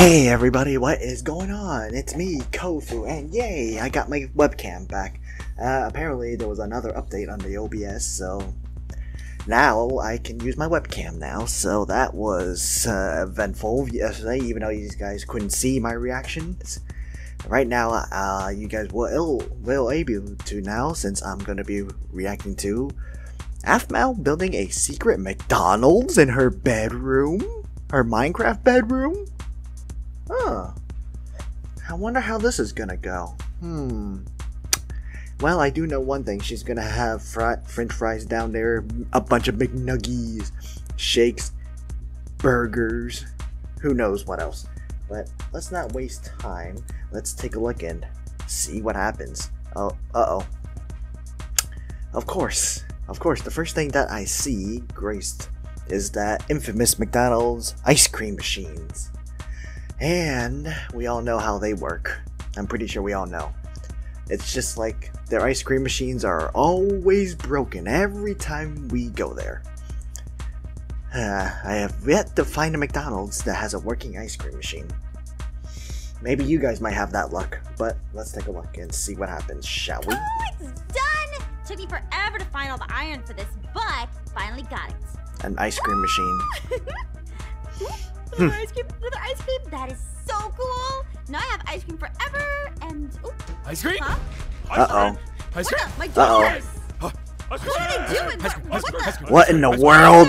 Hey everybody, what is going on? It's me, Kovu, and yay, I got my webcam back. Uh, apparently there was another update on the OBS, so now I can use my webcam now, so that was uh, eventful yesterday, even though you guys couldn't see my reactions. Right now, uh, you guys will, will able to now, since I'm gonna be reacting to Aphmau building a secret McDonald's in her bedroom? Her Minecraft bedroom? Huh. I wonder how this is gonna go. Hmm. Well, I do know one thing. She's gonna have fri- french fries down there, a bunch of McNuggies, shakes, burgers, who knows what else. But let's not waste time. Let's take a look and see what happens. Oh, uh-oh. Of course, of course, the first thing that I see graced is that infamous McDonald's ice cream machines. And we all know how they work. I'm pretty sure we all know. It's just like their ice cream machines are always broken every time we go there. Uh, I have yet to find a McDonald's that has a working ice cream machine. Maybe you guys might have that luck, but let's take a look and see what happens, shall we? Oh, it's done! Took me forever to find all the iron for this, but finally got it. An ice cream machine. another ice cream, another ice cream. That is so cool. Now I have ice cream forever, and ooh, Ice cream? huh? Uh oh. Ice What cream? the? My Uh-oh. daughters! Huh. Ice What are they doing? What, what the? What in the world?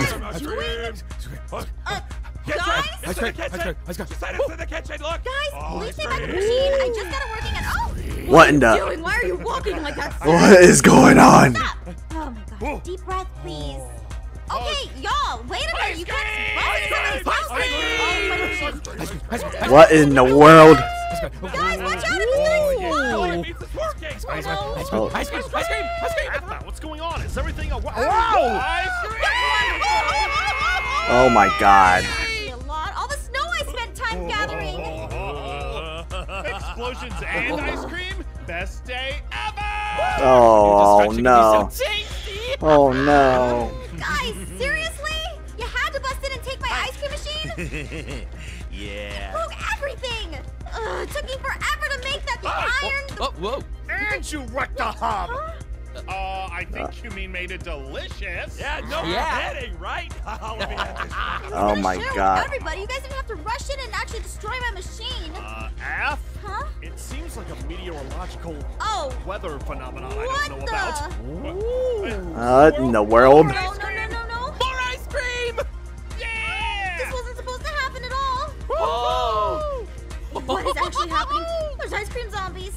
Uh, guys? Ice cream, ice cream, ice cream. Just head into the kitchen, look! Guys, Oh, please stay back in the machine. I just got it working, and oh, What in are the? you doing? Why are you walking like that? What is going on? Stop! Oh my god. Deep breath, please. Okay, y'all, wait a minute. You can't bust into somebody's house. Oh, my machine. Ice cream, ice cream, ice What in the world? Guys, watch out. Oh. Ice cream, ice cream, ice cream, ice cream, what's going on? Is everything a Wow! Ice Oh my god. A lot. All the snow I spent time gathering. Explosions and ice cream? Best day ever! Oh no. stretching me so tasty. Oh no. yeah. Broke everything. Ugh, it took me forever to make that. The Oh, iron. The... Oh, whoa. And you wrecked the hub! Huh? Uh, I think you mean made it delicious. Yeah, no Yeah. kidding, right? Let me have this. I was Oh my God. Everybody, you guys didn't have to rush in and actually destroy my machine. Uh, Aph, Huh? it seems like a meteorological Oh. weather phenomenon What I don't know about. the? Uh, in the world? No, no. Happening? There's ice cream zombies.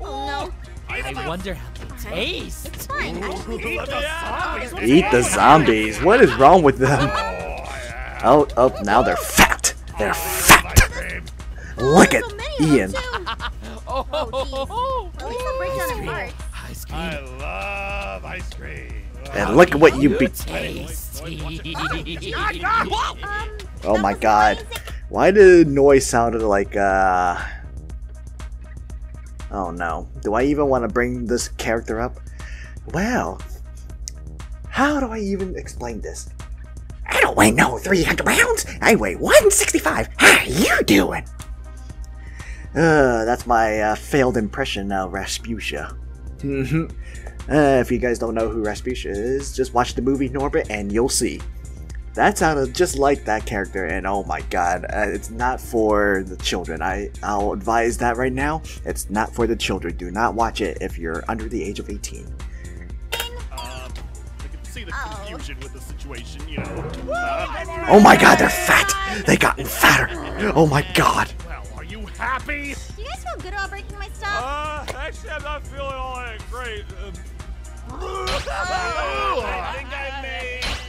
Oh no. I wonder how they taste. It's fine. Actually, Eat the zombies! Eat the zombies. What is wrong with them? Oh, yeah. Oh, oh, now they're fat. They're fat. Look at Ian. of them too. Oh, Oh, At least I'll break down in parts. Ice cream. I love ice cream. And look at what you be. Um, Oh my god. Why did noise sounded like, uh. Oh no. Do I even want to bring this character up? Well, how do I even explain this? I don't weigh no 300 pounds. I weigh 165. How you doing? Uh, that's my uh, failed impression of Rasputia. Mhm. uh, if you guys don't know who Rasputia is, just watch the movie Norbit and you'll see. That sounded just like that character, and oh my god, uh, it's not for the children. I I'll advise that right now. It's not for the children. Do not watch it if you're under the age of 18. Um, see the Oh. with the situation, you know. Uh, Oh my god, they're fat. They gotten fatter. Oh my god. well, are you happy? Do you guys feel good about breaking my stuff? Uh, actually, I'm not feeling all that great. I think I may.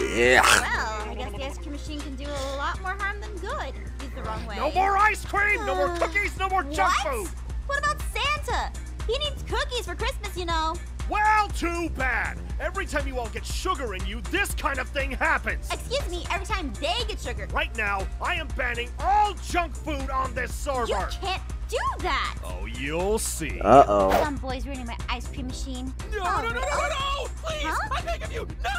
Yeah. Well, I guess the ice cream machine can do a lot more harm than good. Used the wrong way. No more ice cream, no more cookies, no more junk what? food. What about Santa? He needs cookies for Christmas, you know. Well, too bad. Every time you all get sugar in you, this kind of thing happens. Excuse me, every time they get sugar. Right now, I am banning all junk food on this server. You can't do that. Oh, you'll see. Uh oh. Some boys ruining my ice cream machine. No, Oh, no, no, no, no! Please, Huh? I beg of you, no!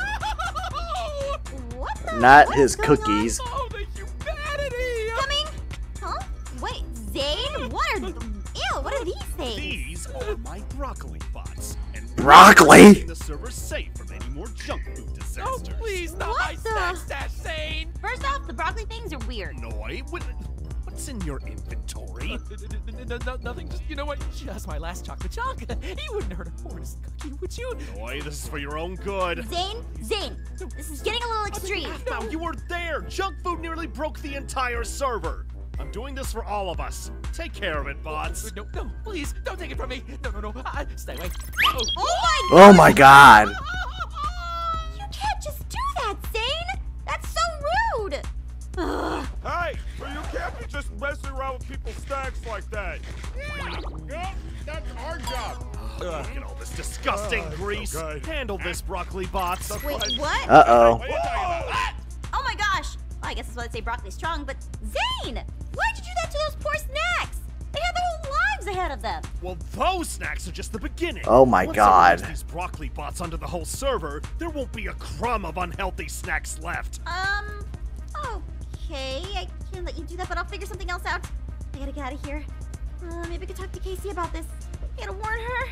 What the? Not his cookies. Oh, the humanity! Coming? Huh? Wait, Zane? What are? Ew! What are these things? These are my broccoli bots. And broccoli? The server safe from any more junk food disasters. Oh, please, not what my the? stash, Zane! First off, the broccoli things are weird. No, I wouldn't what's in your inventory? No, no, nothing, just, you know what? Just my last chocolate chunk. You wouldn't hurt a horse cookie, would you? Noi, this is for your own good. Zane, Zane, this is getting a little extreme. Now you were there. Junk food nearly broke the entire server. I'm doing this for all of us. Take care of it, bots. No, no, please, don't take it from me. No, no, no, uh, stay away. Oh. Oh my Oh my god. Ugh. Hey, so you can't be just messing around with people's snacks like that. Yeah, that's our job. Look at all this disgusting Uh, grease. okay. Handle this, broccoli bots. Wait, what? Uh What are you talking about? oh my gosh! Well, I guess that's why they say broccoli's strong, but Zane! Why'd you do that to those poor snacks? They had their whole lives ahead of them. Well, those snacks are just the beginning. Oh my Once God. I release these broccoli bots onto the whole server, there won't be a crumb of unhealthy snacks left. Um, okay. I can't let you do that, but I'll figure something else out. I gotta get out of here. Uh, maybe I could talk to Casey about this. I gotta warn her.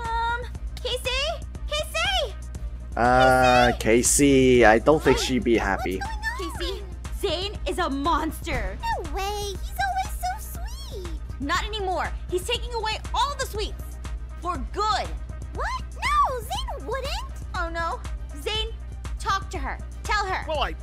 Um, Casey? Casey! Uh, Casey, I don't think she'd be happy. Casey, Zane is a monster. No way! He's always so sweet! Not anymore. He's taking away all the sweets. For good. What? No, Zane wouldn't! Oh no. Zane, talk to her. Tell her. Well, I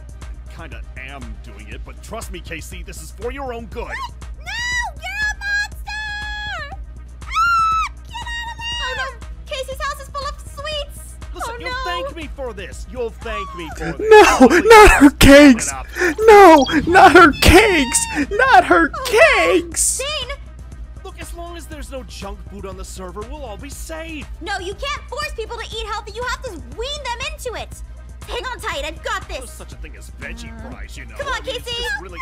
kinda am doing it, but trust me, Casey, this is for your own good. No! You're a monster! Ah! Get out of there! Oh no. Casey's house is full of sweets. Listen, oh you'll no. thank me for this. You'll thank me for this. No, not her cakes! No, not her cakes! Not her cakes! Zane, Look, as long as there's no junk food on the server, we'll all be safe. no, you can't force people to eat healthy. You have to wean them into it. Hang on tight. I've got There's this. such a thing as veggie fries, you know. Come on, I mean, it's Casey. really-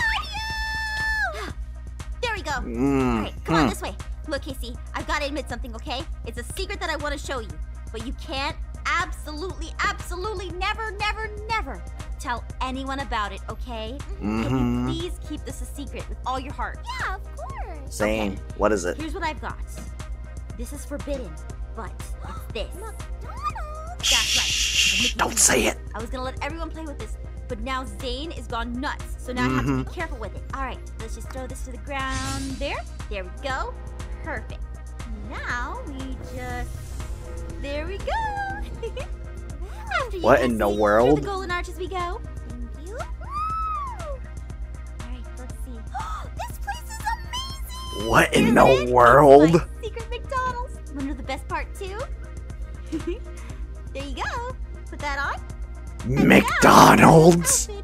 There we go. All Mm, right, come on hmm. this way. Look, Casey, I've got to admit something, okay? It's a secret that I want to show you, but you can't absolutely, absolutely, never, never, never tell anyone about it, okay? Can Mhm. you please keep this a secret with all your heart? Yeah, of course! Zane, what is it? Here's what I've got. This is forbidden, but it's this. McDonald's! That's right. Shh, don't say it. I was gonna let everyone play with this, but now Zane is gone nuts, so now I have to Mm-hmm. be careful with it. All right, let's just throw this to the ground. There, there we go. Perfect. Now we just, there we go. What in the world? the golden arch as we go. Thank you. All right, let's see. this place is amazing! What in the it. world? My secret McDonald's. To the best part too? there you go. Put that on. McDonald's?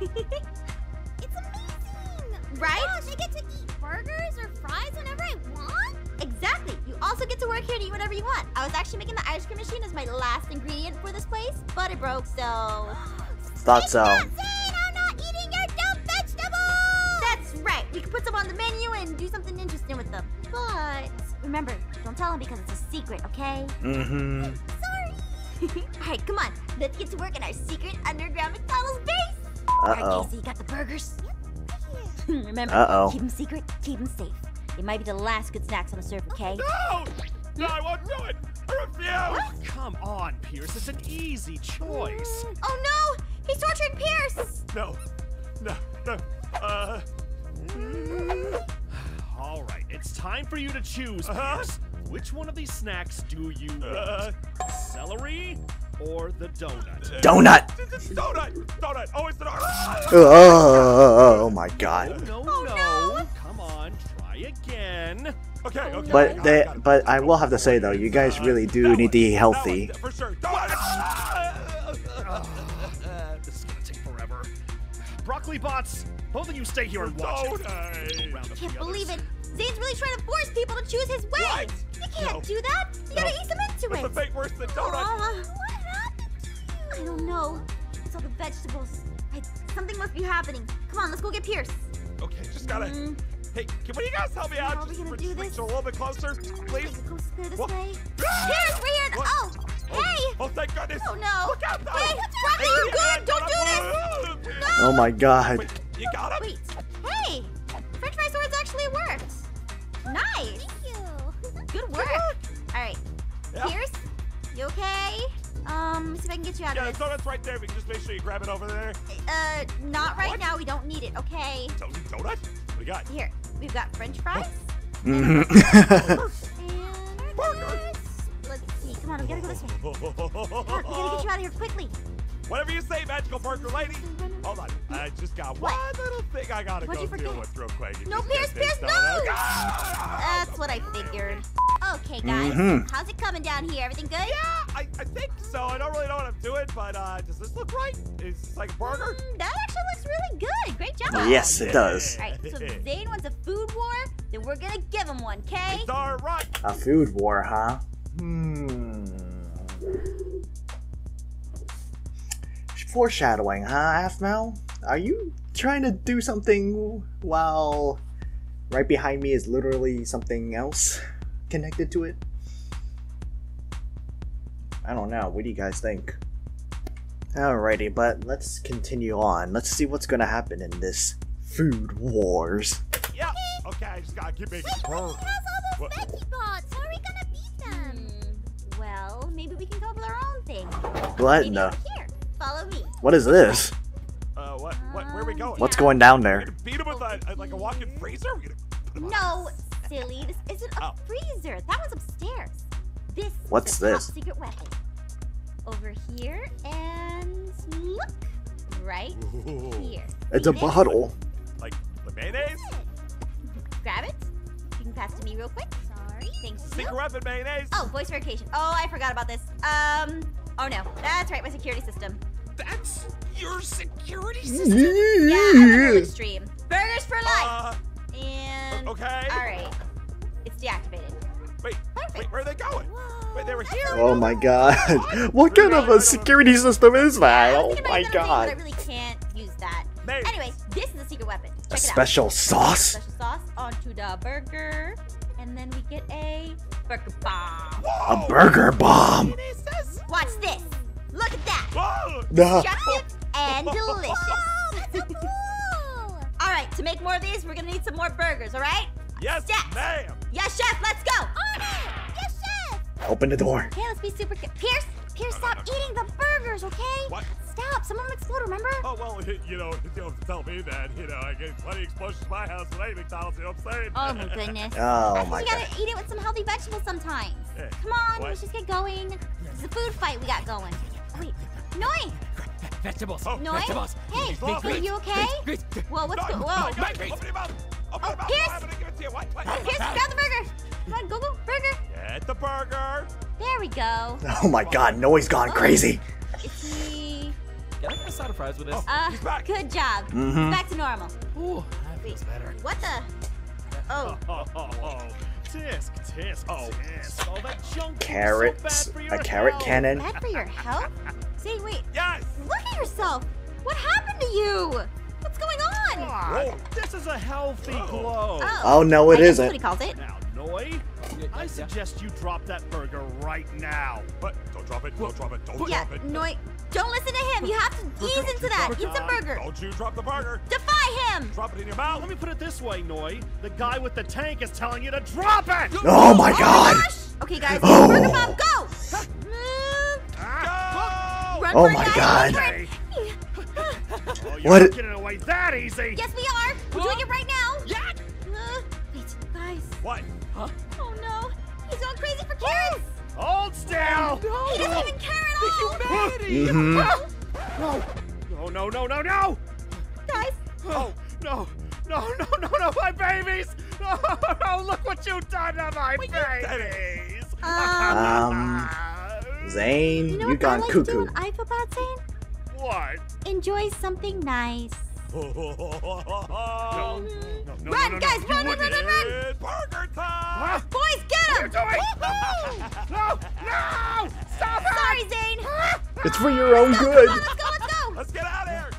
It's amazing! Right? Gosh, I get to eat burgers or fries whenever I want? Exactly. You also get to work here and eat whatever you want. I was actually making the ice cream machine as my last ingredient for this place, but it broke, so. Thought so. Zane, I'm not eating your dumb vegetables! That's right. We can put some on the menu and do something interesting with them. But remember, don't tell them because it's a secret, okay? Mm-hmm. Sorry! All right, come on. Let's get to work in our secret underground McDonald's base. All right, Uh-oh. Casey, you got the burgers? remember, Uh-oh. keep them secret, keep them safe. It might be the last good snacks on the server, okay? No! No, I won't do it! I refuse! Oh, come on, Pierce. It's an easy choice. Oh no! He's torturing Pierce! No, no, no. Uh, All right, it's time for you to choose, Uh-huh. Pierce. Which one of these snacks do you uh, want? Celery or the donut? Donut! donut! Donut! Oh, Always the donut! Uh, uh, uh, oh my Oh, god. no, Oh, no. Come on, try again. Okay, okay. But they, but I will have to say though, you guys really do need to eat healthy. one, For sure. Donut! Uh, this is gonna take forever. Broccoli bots, both of you stay here and watch it. Donut! Go Can't believe it. Zane's really trying to force people to choose his way. What? You can't No. do that. You gotta No. Ease them into What's it. the fate worse than donut? Aw, what happened to you? I don't know. It's all the vegetables. I, something must be happening. Come on, let's go get Pierce. Okay, just gotta. Mm, Hey, can one of you guys help me out? are we Just gonna reach- do reach this? a little bit closer, please. take the this What? way. Pierce, we're here. What? Oh, hey. Oh, thank goodness! Oh no. Look out, though! Hey, Rocky, you good? Don't do this. No. Oh my god. Wait, you got him? Wait. Hey, French fry swords actually worked. Nice. Thank you. Good work. All right. Yeah. Pierce, you okay? Um, let me see if I can get you out Yeah, of the this. donut's right there. We can just make sure you grab it over there. Uh, not right What? now. We don't need it. Okay. Don- Donut? What do you got? Here, we've got French fries. And let's see. Come on, we gotta go this way. Mark, we gotta get you out of here quickly. Whatever you say, magical burger lady. Hold on. I just got What? one little thing I gotta What'd go you deal forget? with real quick. You No, Pierce, Pierce, no! Ah! That's what I figured. Okay, guys. Mhm. How's it coming down here? Everything good? Yeah, I, I think so. I don't really know what I'm doing, but uh, does this look right? Is this like a burger? Mm, that actually looks really good. Great job. yes, it does. All right, so if Zane wants a food war, then we're gonna give him one, okay? It's all right. A food war, huh? Hmm. Foreshadowing, huh, Aphmau? Are you trying to do something while right behind me is literally something else connected to it? I don't know. What do you guys think? Alrighty, but let's continue on. Let's see what's gonna happen in this food wars. Yeah. Okay, I just gotta keep making Wait, burger. wait, has all What? those veggie bots. How are we gonna beat them? Hmm, well, maybe we can come up with our own thing. What Maybe the? over here. Follow me. What is this? Uh, what? What? Where are we Um, going? What's going down We're there? gonna beat him with a, like a walk-in freezer. We're gonna put him No, silly. This isn't a Oh. freezer. That one's upstairs. This What's is the this? secret weapon. Over here and look. Right Ooh. here. It's a See this? bottle. Like the mayonnaise? Grab it. You can pass to me real quick. Sorry. Thanks. Secret weapon mayonnaise. Oh, voice verification. Oh, I forgot about this. Um. Oh no, that's right. My security system. That's your security system. Yeah, I'm a little extreme. Burgers for life. Uh, and okay. all right, it's deactivated. Wait, Perfect. wait, where are they going? Wait, they were here. Oh my god. What kind of a security system is that? Oh my using another thing, god. But I really can't use that. Maybe. Anyway, this is a secret weapon. A Check it special out. sauce? Special sauce onto the burger, and then we get a burger bomb. A burger bomb. What is this? Watch this. Look at that. Whoa! Nah. Chocolate and delicious. So cool. all right, to make more of these, we're gonna need some more burgers. All right? Yes, Steps. ma'am. Yes, chef. Let's go. On it. Yes, chef. Open the door. Okay, let's be super. ca- Pierce, Pierce, stop uh-huh. eating the burgers. Okay? What? Stop. Some of them explode. Remember? Oh well, you know, you don't tell me that. You know, I get plenty of explosions in my house when I eat McDonald's. You know what I'm saying? Oh my goodness. Oh I my think you god. gotta eat it with some healthy vegetables sometimes. Yeah. Come on, What? let's just get going. It's a food fight we got going. Oh, wait, Noi, Vegetables. Oh, Noi, Vegetables. hey, Great, are you okay? Great. Whoa, what's no, going? no, Whoa, no, Great. Open your mouth. Open Oh, your mouth. Pierce. I'm gonna give it to you. What? What? Pierce, grab the burger. Come on, go, go, burger. Get the burger. There we go. Oh my god, Noah's gone crazy. It's me. Can I get a side of fries with this? Oh. Uh, He's back. good job. Mhm. Back to normal. Ooh, that Wait, feels better. what the? Oh, Oh, oh, oh. Tisk, tisk, Oh. tisk. All that junk food's so Carrots. bad for A carrot health. cannon. bad for your health? Say, wait, Yes. look at yourself. What happened to you? What's going on? God, this is a healthy Oh. glow. Oh no, it I guess that's what isn't. he calls it. Now, Noi, I suggest you drop that burger right now. But don't drop it. Don't drop it. Don't Yeah, drop it. Noi, don't listen to him. You have to ease into that. Eat some burger. Don't you drop the burger. Defy him. Drop it in your mouth. Let me put it this way, Noi. The guy with the tank is telling you to drop it! Oh my god. Okay, guys, Oh. burger bomb, go! Move. Ah, Go! Run Oh my guys, God. run oh, you're What- getting away that easy! Yes, we are. We're doing it right now. Yeah. Uh, wait, guys. What? Huh? Oh no, he's going crazy for carrots. Hold still! He doesn't even care at all. Humanity. Mhm. No! No, no, no, no, no! Guys, Oh, no! No, no, no, no, my babies! No, no, look what you've done to my babies! Um, Zane, you you, know what I gone like to do cuckoo. when I feel bad, Zane? what? Enjoy something nice. No, no, no, Run, no, no, guys, you run, run, wouldn't- run, run, burger time. Huh? Boys, get What are him! you doing? No, no! Stop it! Sorry, Zane. It's for your own good. Let's go, let's go. Let's get out of here.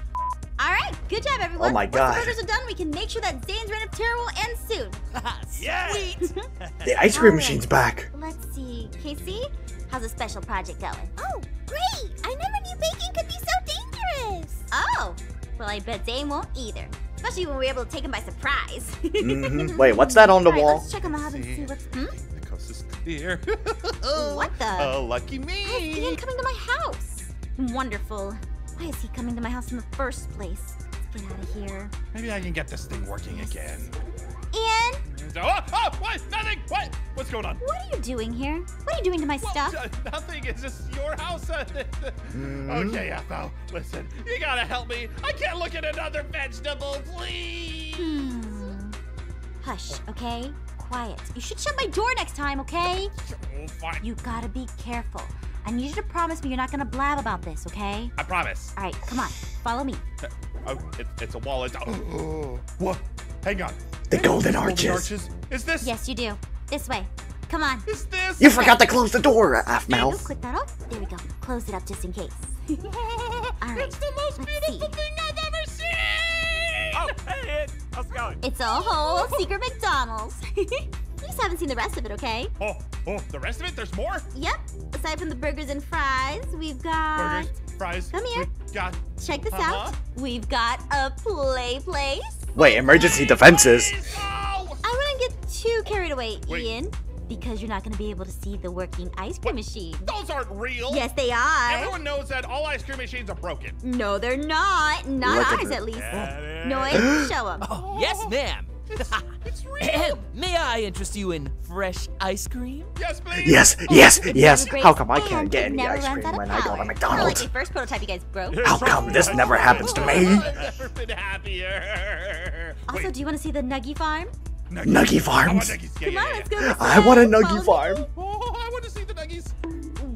All right, good job, everyone. Oh my Once God. the burgers are done, we can make sure that Zane's reign of terror will end soon. Yes. The ice cream Alright. machine's back. Let's see. Casey, how's the special project going? Oh, great! I never knew baking could be so dangerous. Oh, well, I bet Zane won't either. Especially when we're able to take him by surprise. Mhm. Wait, what's that on the Alright, wall? let's check him out and see what's. Hmm? The coast is clear. What the? Oh, lucky Why is Ian coming to my house? Wonderful. Why is he coming to my house in the first place? Let's get out of here. Maybe I can get this thing working again. Ian, Oh, oh, what? Nothing. What? What's going on? what are you doing here? What are you doing to my Well, stuff? uh, nothing. Is this your house? Okay, Ethel. Listen, you gotta help me. I can't look at another vegetable, please. Hmm. Hush, okay? Quiet. You should shut my door next time, okay? Oh, fine. You gotta be careful. I need you to promise me you're not gonna blab about this, okay? I promise. Alright, come on. Follow me. Uh, oh, it, it's a wall. It's oh, what? Hang on. The golden arches. Golden arches. arches. Is this? Yes, you do. This way. Come on. Is this? You forgot to close the door, half There you go. mouth. Click that off. There we go. Close it up just in case. Alright. It's the most let's beautiful see. thing How's it going? It's a whole secret McDonald's. you just haven't seen the rest of it, okay? Oh, oh, the rest of it? There's more? Yep. Aside from the burgers and fries, we've got. Burgers, fries. Come here. we Got. Check this Uh-huh. out. We've got a play place. Wait, emergency defenses. Oh! I wouldn't get too carried away, Wait. Ian, because you're not going to be able to see the working ice cream machine. Those aren't real. Yes, they are. Everyone knows that all ice cream machines are broken. No, they're not. Not Look ours, her. at least. Get it? Noise, show them. Oh, yes, ma'am. It's real. May I interest you in fresh ice cream? yes, please. Yes, Oh, yes, yes. How come I can't get any ice cream out of when I go to Kinda like McDonald's? the first prototype you guys broke. How come this never happens to me? I've never been happier. Also, Wait, do you want to see the Nuggy Farm? Nuggies. Nuggy I want Farms. nuggies. Yeah, Come yeah, on, yeah. let's go. I want a way. Nuggy Follow me. Farm. Oh, I want to see the nuggies.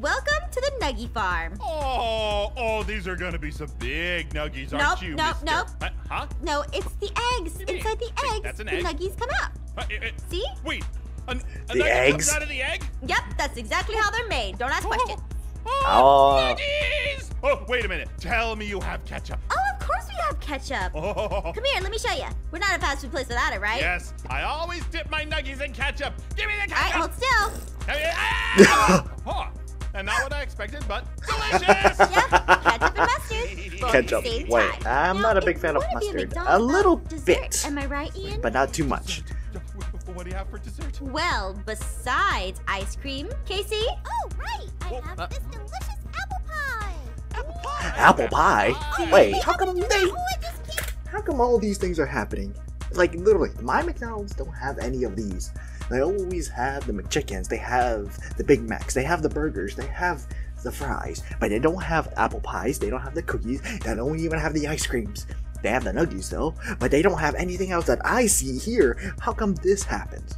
Welcome to the Nuggy Farm. Oh, oh, these are gonna be some big nuggies, aren't Nope, you, nope, mister? nope. Uh, huh? No, it's the eggs. do you mean? Inside the Wait, eggs, that's an egg. the egg? Nuggies come out. Uh, it- it- See? wait, a, a The nugget eggs? comes out of the egg? Yep, that's exactly how they're made. Don't ask questions. Oh. nuggies! Oh, wait a minute. Tell me you have ketchup. Oh, of course we have ketchup. Oh, Come here, let me show you. We're not a fast food place without it, right? yes. I always dip my nuggies in ketchup. Give me the All right, ketchup. hold still. Give me-! Huh. And not what I expected, but delicious. Yeah, ketchup and mustard. both at the Ketchup. same Wait, time. I'm Now, not a big fan of mustard. McDonald's, A little dessert. bit. Am I right, Ian? But not too much. What do you have for dessert? Well, besides ice cream, Casey, Oh, right. I Oh, have uh- this delicious apple pie. Apple pie. Apple pie? Ah. Wait, how come they? Oh, I just keep How come all these things are happening? Like literally, my McDonald's don't have any of these. They always have the McChickens, they have the Big Macs, they have the burgers, they have the fries, but they don't have apple pies, they don't have the cookies, they don't even have the ice creams. They have the nuggies though, but they don't have anything else that I see here. How come this happens?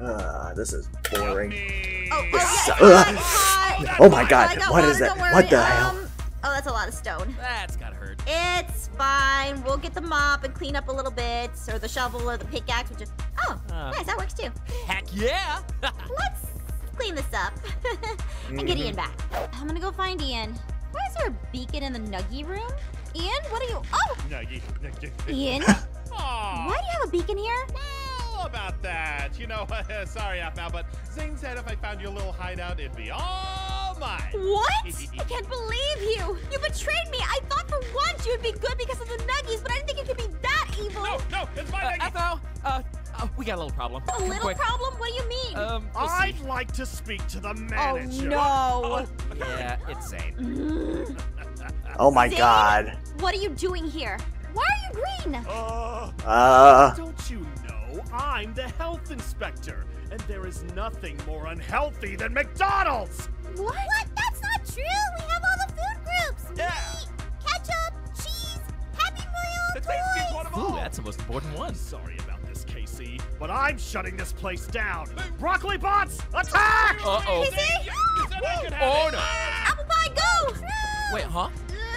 Uh, this is boring. Yummy. Oh, oh This yeah, su- it's a Oh my god, got what water, is that? don't worry. What the hell? Um, oh, that's a lot of stone. That's gotta hurt. It's fine. We'll get the mop and clean up a little bit, or the shovel or the pickaxe, which is oh, Uh. nice. That works too. Heck yeah! Let's clean this up and get Mhm. Ian back. I'm gonna go find Ian. Why is there a beacon in the Nuggy room? Ian, what are you? Oh, Nuggy, nuggy. Ian, why do you have a beacon here? Well, about that. You know, sorry, Apple, but Zing said if I found your little hideout, it'd be all mine. What? I can't believe you! You betrayed me! I thought for once you'd be good because of the Nuggies, but I didn't think it could be that evil! No, no, it's my uh, we got a little problem. a little Quick. problem? What do you mean? Um, we'll see. I'd like to speak to the manager. oh manager. no! Yeah, it's Zane. Mm. Oh my Zane? god. What are you doing here? Why are you green? Uh, Uh, don't you know I'm the health inspector, and there is nothing more unhealthy than McDonald's. What? What? That's not true. We have all the food groups. Yeah. Meat, ketchup, cheese, Happy Meal, The tastiest Ooh, that's the most important one. Sorry about but I'm shutting this place down. Broccoli bots, attack! Uh-oh. Zing, you, you said I could have Oh, it. no. Apple pie, go! Wait, huh?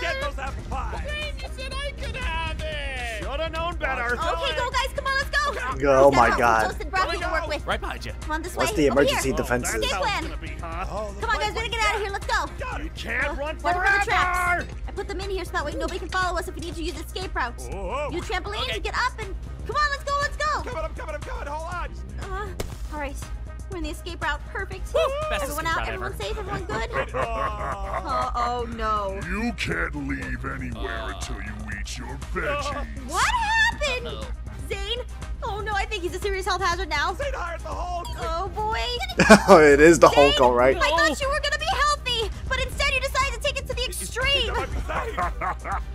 Get those apple pies. You said I could have it. Should have known better. Okay, go guys, come on, let's go! Oh We've my some God. Toasted work with. Right behind you. Come on this What's way. the emergency here. Oh, defenses? that's Escape plan. gonna be, huh? Oh, come on, guys, we gotta get out of here. Let's go. You can't run Run for the traps. forever! I put them in here so that way nobody can follow us if we need to use escape routes. Oh, Use trampoline Okay. to get up and come on, let's go, let's go. Coming, I'm coming, I'm coming. Hold on. Uh, all right, we're in the escape route. Perfect. Best everyone out, everyone ever. safe, everyone good. Oh. oh, oh no. You can't leave anywhere until you eat. eat your veggies. What happened? Zane? Oh no, I think he's a serious health hazard now. Zane hired the Hulk. Oh boy. Oh, it is the Hulk, Zane, alright. I thought you were gonna be healthy, but instead you decided to take it to the extreme.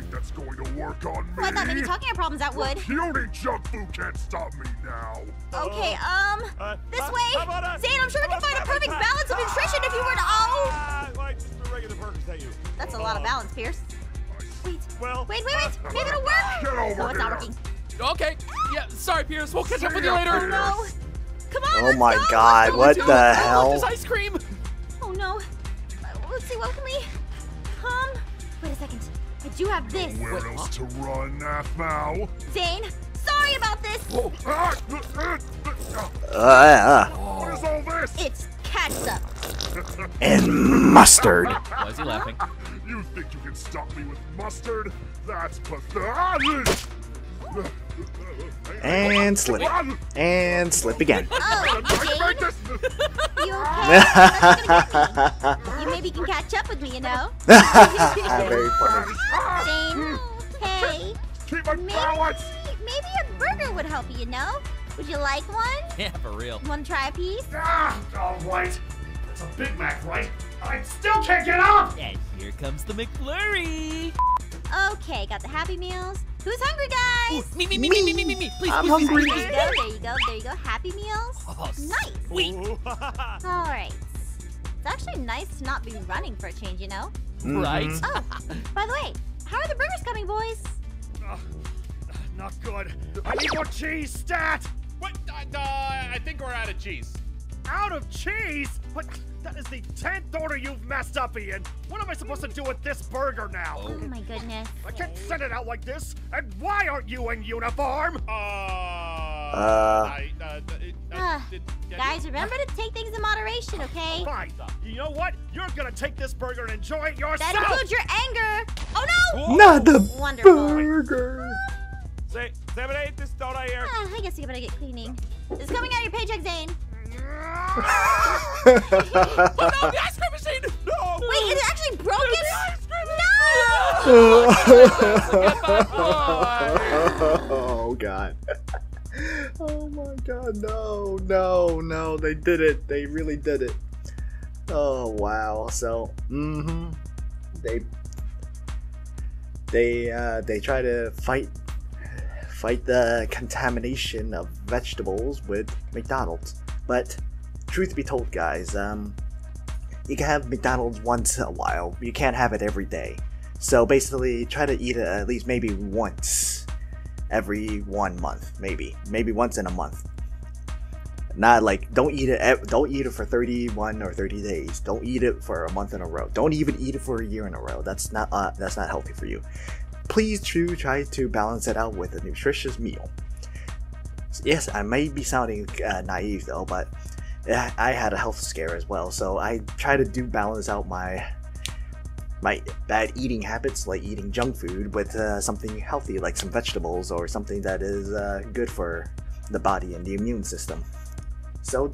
think that's going to work on me? Well, I thought maybe talking about problems that would. Eating junk food can't stop me now. Okay, um, Uh, this uh, way. how? Zane, I'm sure we can find a perfect us? balance of nutrition if you were to. Oh! Ah, like just the regular burgers at you. That's a lot of Uh, balance, Pierce. Wait, Well, wait, wait, wait. Maybe it'll work. Get over No, it's not working. Okay. Yeah. Sorry, Pierce. We'll catch up with you later. Pierce. No. Come on, Oh let's my go. god, Let's what go, the let's. I hell? want This ice cream. Oh no. Uh, Let's see, what can we... Um, wait a second. I do have this. Where else to run, Aphmau? Zane, sorry about this. Ah, uh, uh, What is all this? It's ketchup. and mustard. Why is he laughing? You think you can stop me with mustard? That's pathetic. And slip. And slip again. Oh, Make you okay? That's gonna hurt me. You maybe can catch up with me, you know? Very funny. Zane, hey, Keep my maybe, balance. maybe a burger would help you, you know? Would you like one? Yeah, for real. Want to try a piece? Ah, all right. It's a Big Mac, right? I still can't get up! And here comes the McFlurry. Okay, got the Happy Meals. Who's hungry, guys? Me, me, me, me, me, me, me, me. Please, I'm please, hungry. please, There you go, there you go, there you go. Happy Meals. Oh, Nice. sweet. All right. It's actually nice to not be running for a change, you know? Right? Oh, by the way, how are the burgers coming, boys? Ugh, not good. I need more cheese, stat! What? Uh, uh, I think we're out of cheese. Out of cheese? But that is the tenth order you've messed up, Ian. What am I supposed to do with this burger now? Oh my goodness. I can't send it out like this. And why aren't you in uniform? Uh. Uh. Uh, uh, did- yeah, Guys, remember to take things in moderation, okay? Fine. You know what? You're gonna take this burger and enjoy it yourself. That includes your anger. Oh no! Not the Wonderful. burger. Say, Sam, I ate this, don't I hear? Ah, I guess you better get cleaning. It's coming out of your paycheck, Zane. Oh no, the ice cream machine! No! Wait, is it actually broken? Oh god. Oh my god, no, no, no, they did it. They really did it. Oh wow. So, mm-hmm. They they uh they try to fight fight the contamination of vegetables with McDonald's. But truth be told, guys, um you can have McDonald's once in a while. You can't have it every day. So basically, try to eat it at least maybe once every one month, maybe, maybe once in a month. Not like don't eat it. Don't eat it for 31 or 30 days. Don't eat it for a month in a row. Don't even eat it for a year in a row. That's not uh, that's not healthy for you. Please do try to balance it out with a nutritious meal. Yes, I may be sounding uh, naive though, but I I had a health scare as well, so I try to do balance out my my bad eating habits, like eating junk food, with uh, something healthy, like some vegetables or something that is uh, good for the body and the immune system. So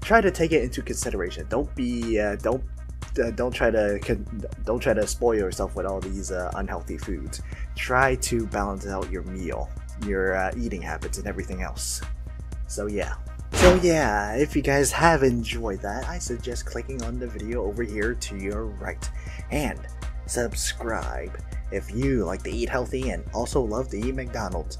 try to take it into consideration. Don't be uh, don't uh, don't try to don't try to spoil yourself with all these uh, unhealthy foods. Try to balance out your meal, your uh, eating habits, and everything else. So yeah. So yeah, if you guys have enjoyed that, I suggest clicking on the video over here to your right and subscribe if you like to eat healthy and also love to eat McDonald's.